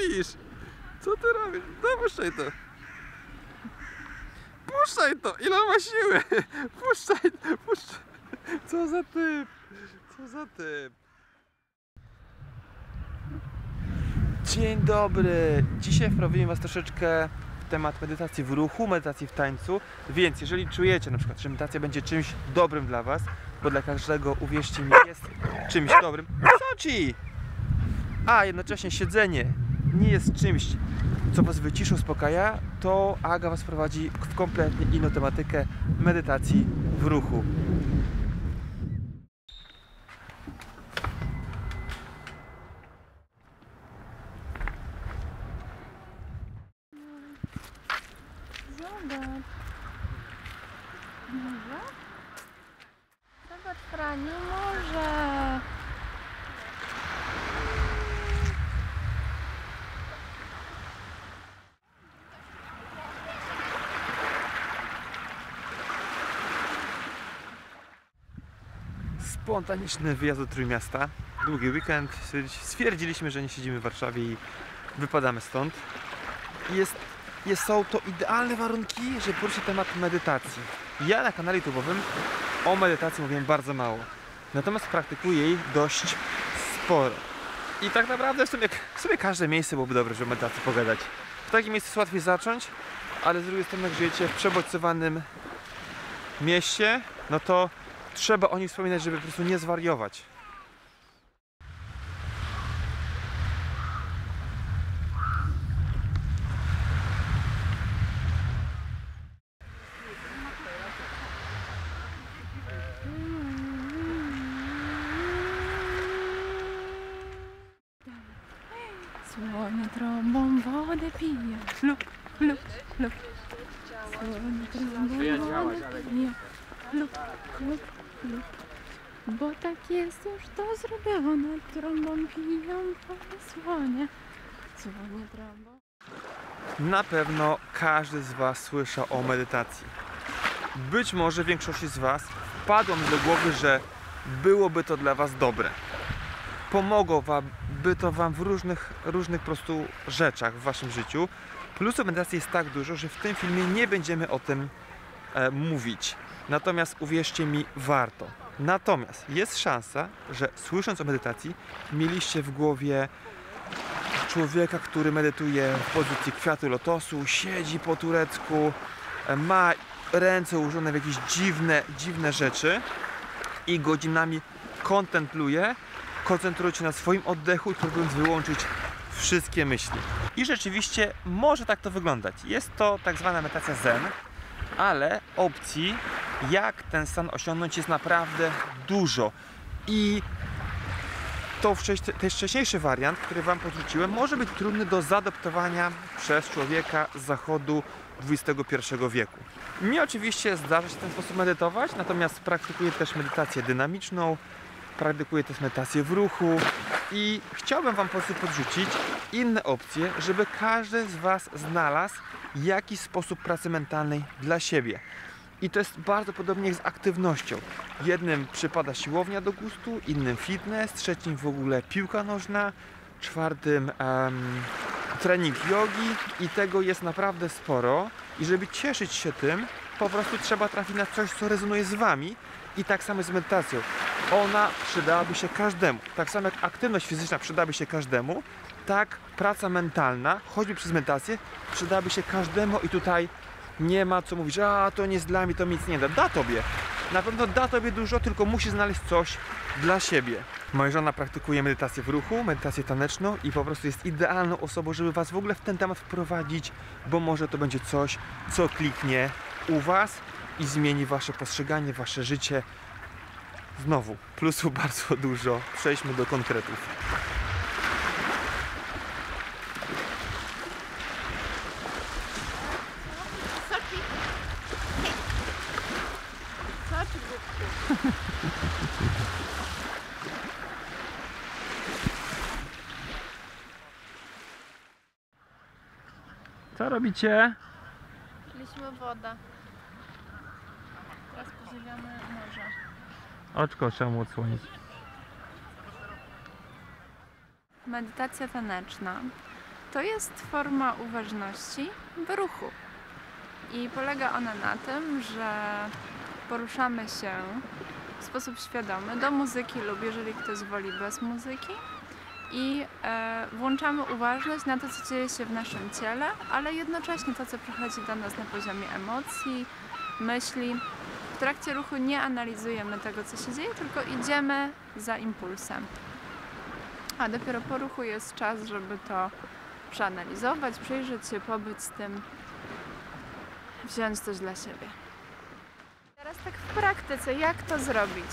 robisz? Co ty robisz? No puszczaj to. Puszczaj to! Ile ma siły? Puszczaj, puszczaj. Co za typ? Co za typ? Dzień dobry! Dzisiaj wprowadzimy Was troszeczkę w temat medytacji w ruchu, medytacji w tańcu. Więc jeżeli czujecie na przykład, że medytacja będzie czymś dobrym dla Was, bo dla każdego, uwierzcie mi, jest czymś dobrym. Co ci? A jednocześnie siedzenie nie jest czymś, co Was wyciszy, uspokaja, to Aga Was prowadzi w kompletnie inną tematykę medytacji w ruchu. Zobacz. Może? Może. Spontaniczny wyjazd do Trójmiasta. Długi weekend. Stwierdziliśmy, że nie siedzimy w Warszawie i wypadamy stąd. Jest, jest, są to idealne warunki, żeby poruszyć temat medytacji. Ja na kanale YouTube'owym o medytacji mówiłem bardzo mało. Natomiast praktykuję jej dość sporo. I tak naprawdę w sumie, w sumie każde miejsce byłoby dobre, żeby o medytacji pogadać. W takim miejscu jest łatwiej zacząć, ale z drugiej strony jak żyjecie w przebodźcowanym mieście, no to trzeba o nich wspominać, żeby po prostu nie zwariować. Słonie trąbą wodę. Lub, lub, lub. Słonie trąbą wodę lub, lub. Bo tak jest już to zrobione. Trąbą piją wodę słonie. Trąbą. Na pewno każdy z Was słyszał o medytacji. Być może większości z Was wpadło mi do głowy, że byłoby to dla Was dobre. Pomogło Wam, by to Wam w różnych, różnych prostu rzeczach w Waszym życiu. Plusów medytacji jest tak dużo, że w tym filmie nie będziemy o tym e, mówić. Natomiast uwierzcie mi, warto. Natomiast jest szansa, że słysząc o medytacji, mieliście w głowie człowieka, który medytuje w pozycji kwiatu lotosu, siedzi po turecku, ma ręce ułożone w jakieś dziwne, dziwne rzeczy i godzinami kontempluje, koncentruje się na swoim oddechu i próbując wyłączyć wszystkie myśli. I rzeczywiście może tak to wyglądać. Jest to tak zwana medytacja zen, ale opcji, jak ten stan osiągnąć jest naprawdę dużo. I to ten wcześniejszy wariant, który Wam podrzuciłem, może być trudny do zaadoptowania przez człowieka z zachodu XXI wieku. Mnie oczywiście zdarza się w ten sposób medytować, natomiast praktykuję też medytację dynamiczną, praktykuję też medytację w ruchu i chciałbym Wam po prostu podrzucić inne opcje, żeby każdy z Was znalazł jakiś sposób pracy mentalnej dla siebie. I to jest bardzo podobnie jak z aktywnością. Jednym przypada siłownia do gustu, innym fitness, trzecim w ogóle piłka nożna, czwartym em, trening jogi i tego jest naprawdę sporo. I żeby cieszyć się tym, po prostu trzeba trafić na coś, co rezonuje z Wami i tak samo z medytacją. Ona przydałaby się każdemu. Tak samo jak aktywność fizyczna przydałaby się każdemu, tak praca mentalna, choćby przez medytację, przydałaby się każdemu i tutaj nie ma co mówić, a to nie jest dla mnie, to mi nic nie da. Da tobie. Na pewno da tobie dużo, tylko musisz znaleźć coś dla siebie. Moja żona praktykuje medytację w ruchu, medytację taneczną i po prostu jest idealną osobą, żeby was w ogóle w ten temat wprowadzić, bo może to będzie coś, co kliknie u was i zmieni wasze postrzeganie, wasze życie. Znowu, plusów bardzo dużo. Przejdźmy do konkretów. Co robicie? Piliśmy wodę. Teraz podziwiamy morze. Oczko trzeba mu odsłonić. Medytacja taneczna. to jest forma uważności w ruchu. I polega ona na tym, że poruszamy się w sposób świadomy do muzyki lub jeżeli ktoś woli bez muzyki i e, włączamy uważność na to, co dzieje się w naszym ciele, ale jednocześnie to, co przychodzi do nas na poziomie emocji, myśli. W trakcie ruchu nie analizujemy tego, co się dzieje, tylko idziemy za impulsem. A dopiero po ruchu jest czas, żeby to przeanalizować, przyjrzeć się, pobyć z tym, wziąć coś dla siebie. Teraz tak w praktyce, jak to zrobić?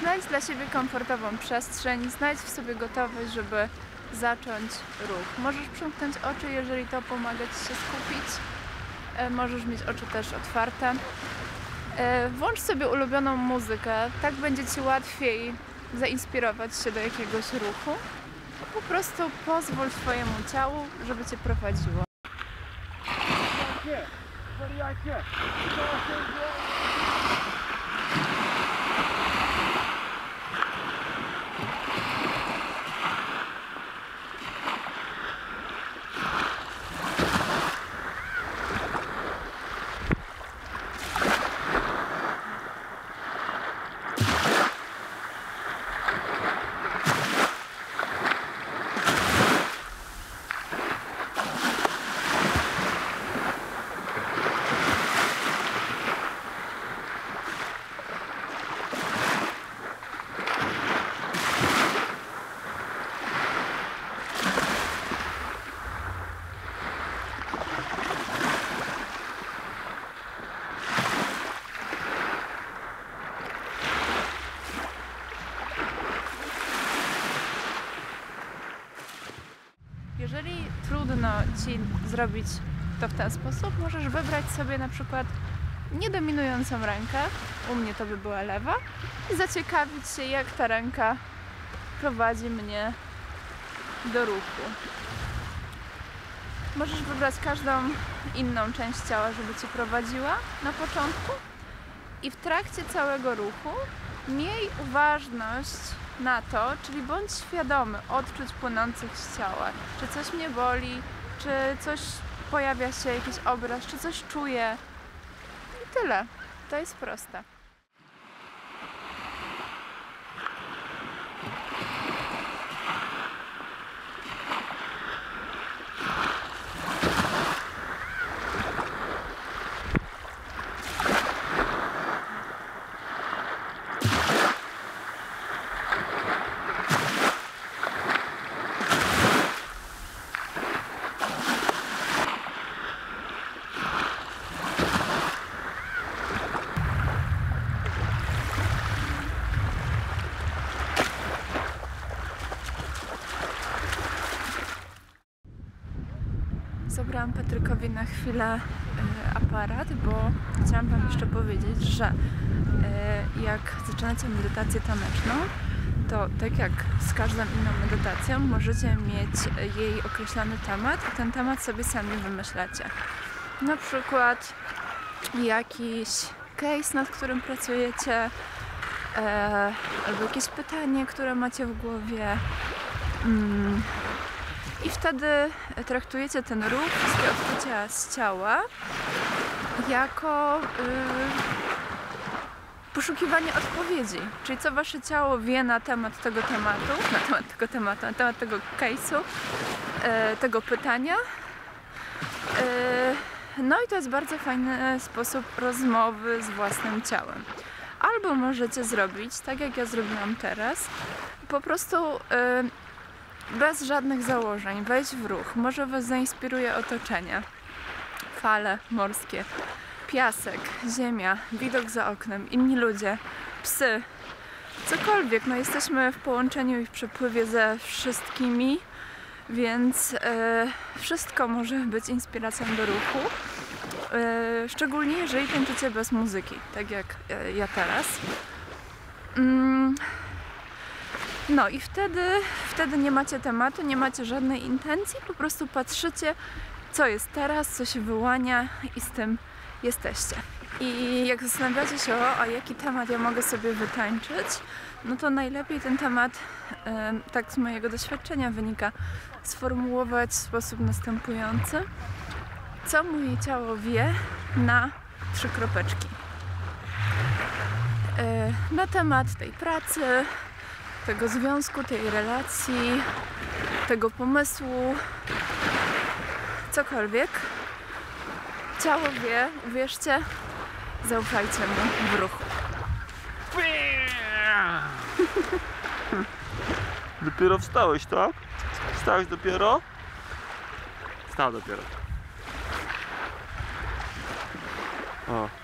Znajdź dla siebie komfortową przestrzeń, znajdź w sobie gotowość, żeby zacząć ruch. Możesz przymknąć oczy, jeżeli to pomaga Ci się skupić. E, Możesz mieć oczy też otwarte. E, Włącz sobie ulubioną muzykę, tak będzie Ci łatwiej zainspirować się do jakiegoś ruchu. Po prostu pozwól swojemu ciału, żeby Cię prowadziło. Jeżeli trudno Ci zrobić to w ten sposób, możesz wybrać sobie na przykład niedominującą rękę, u mnie to by była lewa, i zaciekawić się, jak ta ręka prowadzi mnie do ruchu. Możesz wybrać każdą inną część ciała, żeby Cię prowadziła na początku. I w trakcie całego ruchu miej uważność na to, czyli bądź świadomy odczuć płynących z ciała. Czy coś mnie boli, czy coś pojawia się, jakiś obraz, czy coś czuję. I tyle. To jest proste. Yeah. Zabrałam Patrykowi na chwilę e, aparat, bo chciałam Wam jeszcze powiedzieć, że e, jak zaczynacie medytację taneczną, to tak jak z każdą inną medytacją, możecie mieć jej określony temat i ten temat sobie sami wymyślacie. Na przykład jakiś case, nad którym pracujecie, e, albo jakieś pytanie, które macie w głowie. I wtedy traktujecie ten ruch, wszystkie odczucia z ciała jako y, poszukiwanie odpowiedzi. Czyli co wasze ciało wie na temat tego tematu, na temat tego tematu, na temat tego case'u, y, tego pytania. Y, no i to jest bardzo fajny sposób rozmowy z własnym ciałem. Albo możecie zrobić, tak jak ja zrobiłam teraz, po prostu bez żadnych założeń, wejść w ruch. Może Was zainspiruje otoczenie. Fale morskie, piasek, ziemia, widok za oknem, inni ludzie, psy, cokolwiek. No jesteśmy w połączeniu i w przepływie ze wszystkimi, więc e, wszystko może być inspiracją do ruchu. E, szczególnie jeżeli tańczycie bez muzyki, tak jak e, ja teraz. Mm, no i wtedy, wtedy nie macie tematu, nie macie żadnej intencji, po prostu patrzycie, co jest teraz, co się wyłania i z tym jesteście. I jak zastanawiacie się, o, a jaki temat ja mogę sobie wytańczyć, no to najlepiej ten temat, em, tak z mojego doświadczenia wynika, sformułować w sposób następujący. Co moje ciało wie na trzy kropeczki. E, Na temat tej pracy, tego związku, tej relacji, tego pomysłu, cokolwiek. Ciało wie, uwierzcie, zaufajcie mu w ruchu. Dopiero wstałeś, tak? Wstałeś dopiero? Wstał dopiero. O.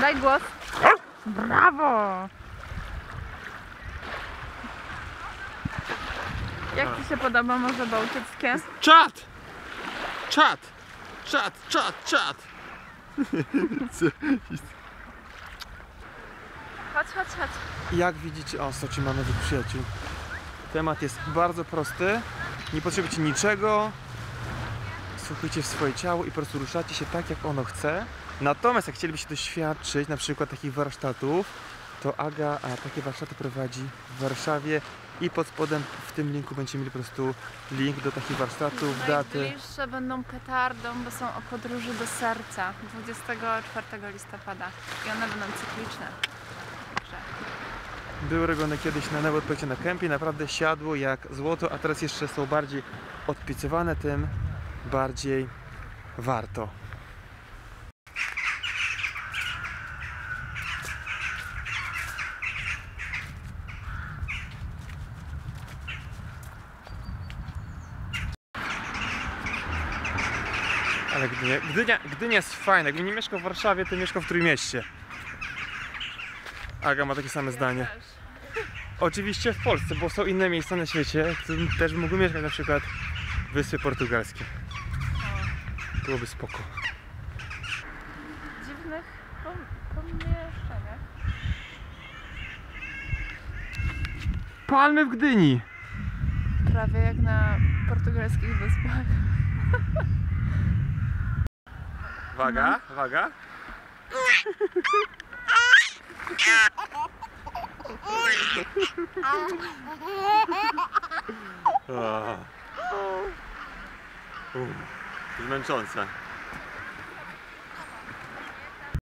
Daj głos. Brawo! Jak Ci się podoba Morze Bałtyckie? Czad! Czad! Czad, czad, czad! Chodź, chodź, chodź. Jak widzicie, o, słuchajcie, mamy tych przyjaciół. Temat jest bardzo prosty. Nie potrzebujecie niczego. Słuchajcie w swoje ciało i po prostu ruszacie się tak, jak ono chce. Natomiast jak chcielibyście doświadczyć na przykład takich warsztatów, to Aga a takie warsztaty prowadzi w Warszawie i pod spodem w tym linku będziecie mieli po prostu link do takich warsztatów, daty. Najbliższe będą petardą, bo są o podróży do serca 24 listopada i one będą cykliczne. Także Były robione kiedyś na nowe odpowiedzi na kempie, naprawdę siadło jak złoto, a teraz jeszcze są bardziej odpiecywane, tym bardziej warto. Ale Gdynia, Gdynia, jest fajna. Jakbym nie mieszkał w Warszawie, to mieszkał w Trójmieście. Aga ma takie same zdanie. Oczywiście w Polsce, bo są inne miejsca na świecie, w którym też mógł mieszkać, na przykład Wyspy Portugalskie. Byłoby spoko. W dziwnych pom- pomieszczeniach. Palmy w Gdyni! Prawie jak na portugalskich wyspach. Waga, waga. Uff, Zmęczące.